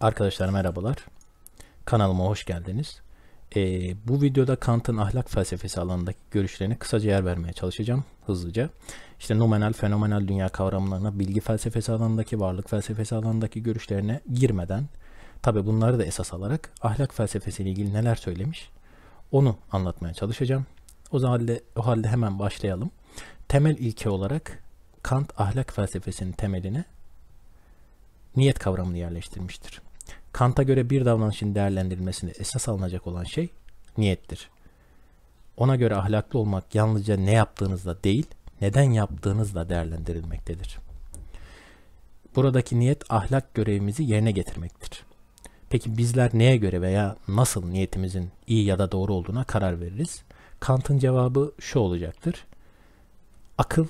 Arkadaşlar merhabalar. Kanalıma hoş geldiniz. Ee, bu videoda Kant'ın ahlak felsefesi alanındaki görüşlerine kısaca yer vermeye çalışacağım hızlıca. İşte nominal, fenomenal dünya kavramlarına, bilgi felsefesi alanındaki, varlık felsefesi alanındaki görüşlerine girmeden, tabi bunları da esas alarak ahlak felsefesiyle ilgili neler söylemiş onu anlatmaya çalışacağım. O halde, o halde hemen başlayalım. Temel ilke olarak Kant ahlak felsefesinin temeline niyet kavramını yerleştirmiştir. Kant'a göre bir davranışın değerlendirilmesinde esas alınacak olan şey niyettir. Ona göre ahlaklı olmak yalnızca ne yaptığınızla değil, neden yaptığınızla değerlendirilmektedir. Buradaki niyet ahlak görevimizi yerine getirmektir. Peki bizler neye göre veya nasıl niyetimizin iyi ya da doğru olduğuna karar veririz? Kant'ın cevabı şu olacaktır. Akıl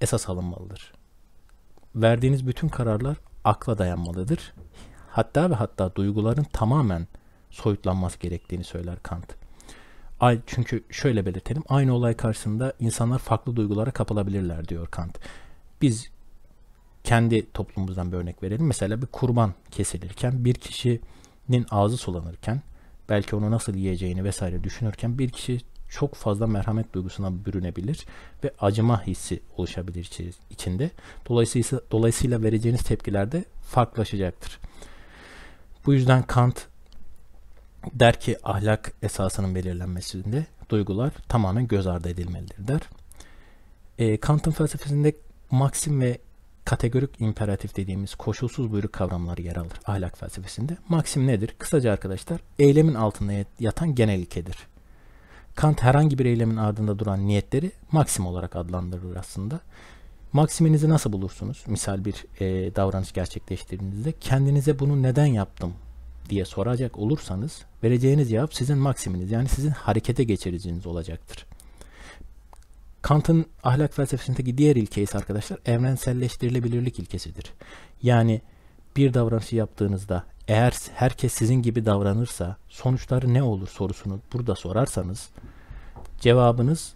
esas alınmalıdır. Verdiğiniz bütün kararlar akla dayanmalıdır. Hatta ve hatta duyguların tamamen soyutlanması gerektiğini söyler Kant. Çünkü şöyle belirtelim, aynı olay karşısında insanlar farklı duygulara kapılabilirler diyor Kant. Biz kendi toplumumuzdan bir örnek verelim. Mesela bir kurban kesilirken bir kişinin ağzı sulanırken belki onu nasıl yiyeceğini vesaire düşünürken bir kişi çok fazla merhamet duygusuna bürünebilir ve acıma hissi oluşabilir içinde. Dolayısıyla, dolayısıyla vereceğiniz tepkiler de farklılaşacaktır. Bu yüzden Kant der ki ahlak esasının belirlenmesinde duygular tamamen göz ardı edilmelidir der. E, Kant'ın felsefesinde maksim ve kategorik imperatif dediğimiz koşulsuz buyruk kavramları yer alır ahlak felsefesinde. Maksim nedir? Kısaca arkadaşlar eylemin altında yatan genel ilkedir. Kant herhangi bir eylemin ardında duran niyetleri maksim olarak adlandırır aslında. Maksiminizi nasıl bulursunuz? Misal bir e, davranış gerçekleştirdiğinizde kendinize bunu neden yaptım diye soracak olursanız vereceğiniz cevap sizin maksiminiz yani sizin harekete geçiriciniz olacaktır. Kant'ın ahlak felsefesindeki diğer ilke ise arkadaşlar evrenselleştirilebilirlik ilkesidir. Yani bir davranışı yaptığınızda eğer herkes sizin gibi davranırsa sonuçları ne olur sorusunu burada sorarsanız cevabınız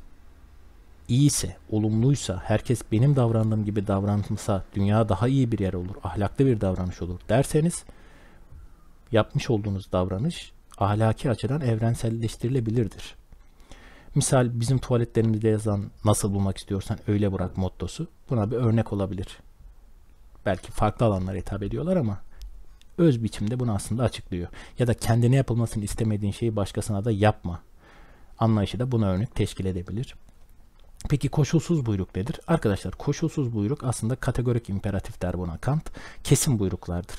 iyiyse, olumluysa, herkes benim davrandığım gibi davranırsa dünya daha iyi bir yer olur, ahlaklı bir davranış olur derseniz yapmış olduğunuz davranış ahlaki açıdan evrenselleştirilebilirdir. Misal bizim tuvaletlerimizde yazan nasıl bulmak istiyorsan öyle bırak mottosu buna bir örnek olabilir. Belki farklı alanlara hitap ediyorlar ama öz biçimde bunu aslında açıklıyor. Ya da kendine yapılmasını istemediğin şeyi başkasına da yapma anlayışı da buna örnek teşkil edebilir. Peki koşulsuz buyruk nedir? Arkadaşlar koşulsuz buyruk aslında kategorik imperatif der buna Kant. Kesin buyruklardır.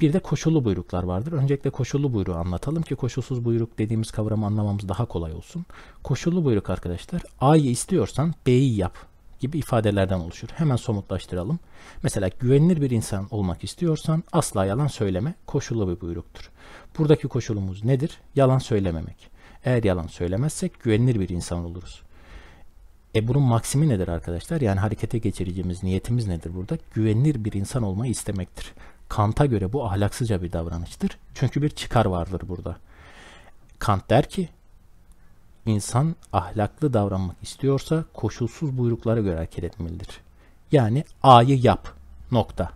Bir de koşullu buyruklar vardır. Öncelikle koşullu buyruğu anlatalım ki koşulsuz buyruk dediğimiz kavramı anlamamız daha kolay olsun. Koşullu buyruk arkadaşlar A'yı istiyorsan B'yi yap gibi ifadelerden oluşur. Hemen somutlaştıralım. Mesela güvenilir bir insan olmak istiyorsan asla yalan söyleme koşullu bir buyruktur. Buradaki koşulumuz nedir? Yalan söylememek. Eğer yalan söylemezsek güvenilir bir insan oluruz. E bunun maksimi nedir arkadaşlar? Yani harekete geçireceğimiz niyetimiz nedir burada? Güvenilir bir insan olmayı istemektir. Kant'a göre bu ahlaksızca bir davranıştır. Çünkü bir çıkar vardır burada. Kant der ki insan ahlaklı davranmak istiyorsa koşulsuz buyruklara göre hareket etmelidir. Yani A'yı yap. Nokta.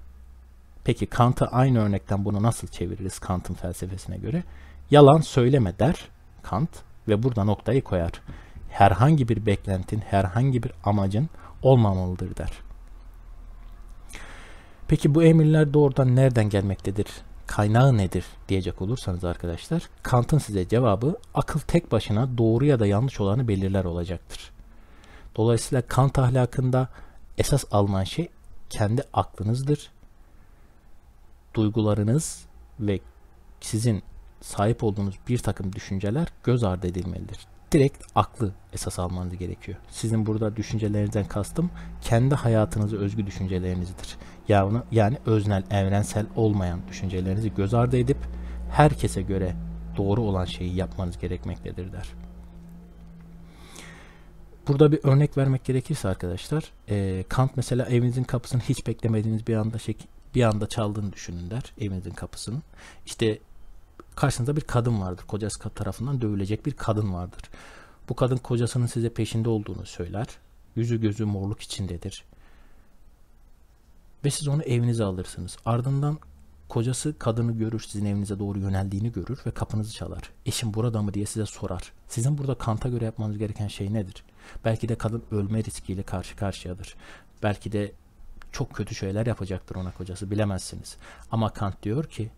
Peki Kant'ı aynı örnekten bunu nasıl çeviririz Kant'ın felsefesine göre? Yalan söyleme der Kant ve burada noktayı koyar. Herhangi bir beklentin, herhangi bir amacın olmamalıdır der. Peki bu emirler doğrudan nereden gelmektedir? Kaynağı nedir diyecek olursanız arkadaşlar, Kant'ın size cevabı akıl tek başına doğru ya da yanlış olanı belirler olacaktır. Dolayısıyla Kant ahlakında esas alınan şey kendi aklınızdır. Duygularınız ve sizin sahip olduğunuz bir takım düşünceler göz ardı edilmelidir. Direkt aklı esas almanız gerekiyor. Sizin burada düşüncelerinizden kastım kendi hayatınızı özgü düşüncelerinizdir. Yani, yani öznel, evrensel olmayan düşüncelerinizi göz ardı edip herkese göre doğru olan şeyi yapmanız gerekmektedir der. Burada bir örnek vermek gerekirse arkadaşlar, e, Kant mesela evinizin kapısını hiç beklemediğiniz bir anda şey, bir anda çaldığını düşünün der evinizin kapısının. İşte karşınızda bir kadın vardır. Kocası tarafından dövülecek bir kadın vardır. Bu kadın kocasının size peşinde olduğunu söyler. Yüzü gözü morluk içindedir. Ve siz onu evinize alırsınız. Ardından Kocası kadını görür, sizin evinize doğru yöneldiğini görür ve kapınızı çalar. Eşim burada mı diye size sorar. Sizin burada Kant'a göre yapmanız gereken şey nedir? Belki de kadın ölme riskiyle karşı karşıyadır. Belki de çok kötü şeyler yapacaktır ona kocası bilemezsiniz. Ama Kant diyor ki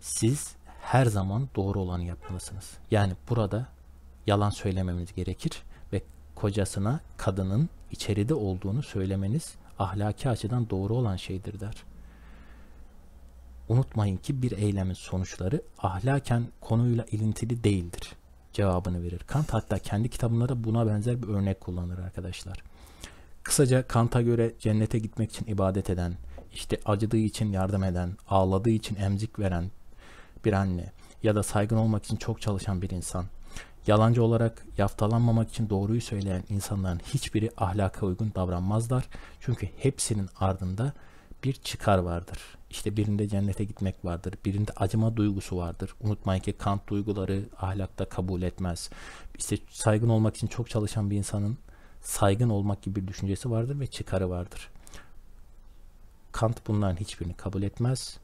siz her zaman doğru olanı yapmalısınız. Yani burada yalan söylememiz gerekir ve kocasına kadının içeride olduğunu söylemeniz ahlaki açıdan doğru olan şeydir der. Unutmayın ki bir eylemin sonuçları ahlaken konuyla ilintili değildir. Cevabını verir. Kant hatta kendi kitabında da buna benzer bir örnek kullanır arkadaşlar. Kısaca Kant'a göre cennete gitmek için ibadet eden, işte acıdığı için yardım eden, ağladığı için emzik veren bir anne ya da saygın olmak için çok çalışan bir insan, yalancı olarak yaftalanmamak için doğruyu söyleyen insanların hiçbiri ahlaka uygun davranmazlar. Çünkü hepsinin ardında bir çıkar vardır. İşte birinde cennete gitmek vardır, birinde acıma duygusu vardır. Unutmayın ki Kant duyguları ahlakta kabul etmez. İşte saygın olmak için çok çalışan bir insanın saygın olmak gibi bir düşüncesi vardır ve çıkarı vardır. Kant bunların hiçbirini kabul etmez.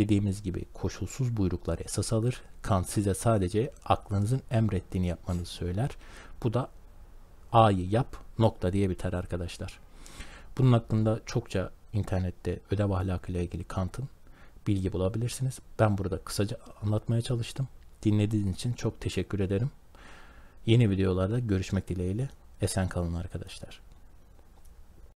Dediğimiz gibi koşulsuz buyrukları esas alır. Kant size sadece aklınızın emrettiğini yapmanızı söyler. Bu da A'yı yap nokta diye biter arkadaşlar. Bunun hakkında çokça internette ödev ahlakı ile ilgili Kant'ın bilgi bulabilirsiniz. Ben burada kısaca anlatmaya çalıştım. Dinlediğiniz için çok teşekkür ederim. Yeni videolarda görüşmek dileğiyle. Esen kalın arkadaşlar.